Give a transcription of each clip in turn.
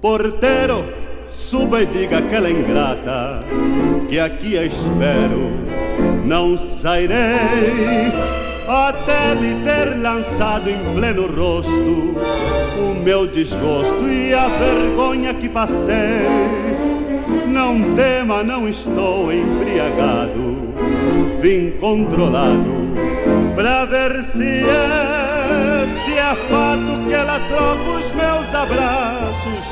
Porteiro, suba e diga aquela é ingrata que aqui a espero, não sairei até lhe ter lançado em pleno rosto o meu desgosto e a vergonha que passei. Não tema, não estou embriagado vim controlado pra ver se é, se é fato que ela troca os meus abraços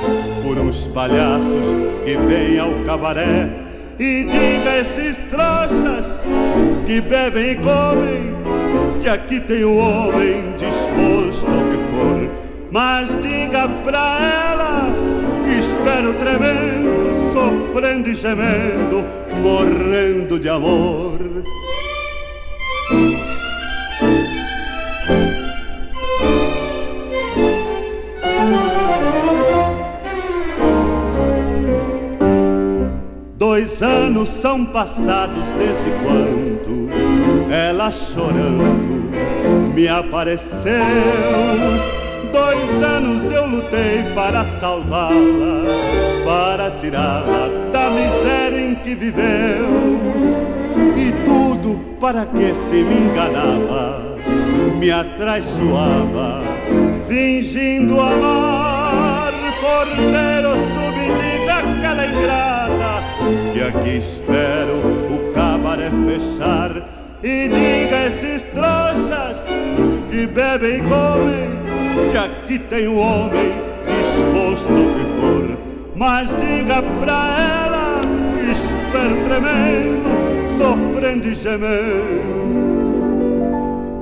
por uns palhaços que vêm ao cabaré e diga a esses trouxas que bebem e comem que aqui tem um homem disposto ao que for, mas diga pra ela que espero tremendo, sofrendo e gemendo, morrendo de amor. Dois anos são passados desde quando ela chorando me apareceu. Para salvá-la, para tirá-la da miséria em que viveu. E tudo para que se me enganava, me atraiçoava, fingindo amar. Porteiro, subdiga aquela ingrata, que aqui espero o cabaré fechar e diga a esses trouxas que bebem e comem que aqui tem um homem disposto que for. Mas diga pra ela espero tremendo, sofrendo e gemendo,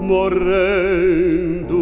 morrendo